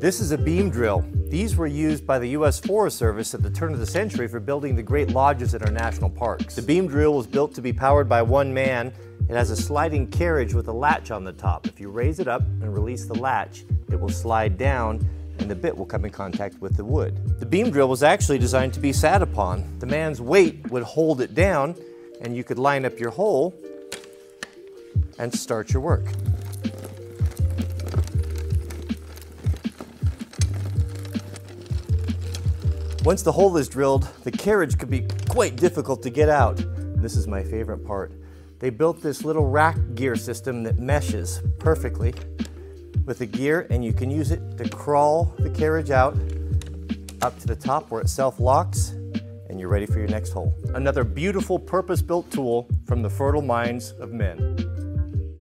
This is a beam drill. These were used by the U.S. Forest Service at the turn of the century for building the great lodges in our national parks. The beam drill was built to be powered by one man. It has a sliding carriage with a latch on the top. If you raise it up and release the latch, it will slide down and the bit will come in contact with the wood. The beam drill was actually designed to be sat upon. The man's weight would hold it down and you could line up your hole and start your work. Once the hole is drilled, the carriage could be quite difficult to get out. This is my favorite part. They built this little rack gear system that meshes perfectly with the gear and you can use it to crawl the carriage out up to the top where it self-locks and you're ready for your next hole. Another beautiful purpose-built tool from the fertile minds of men.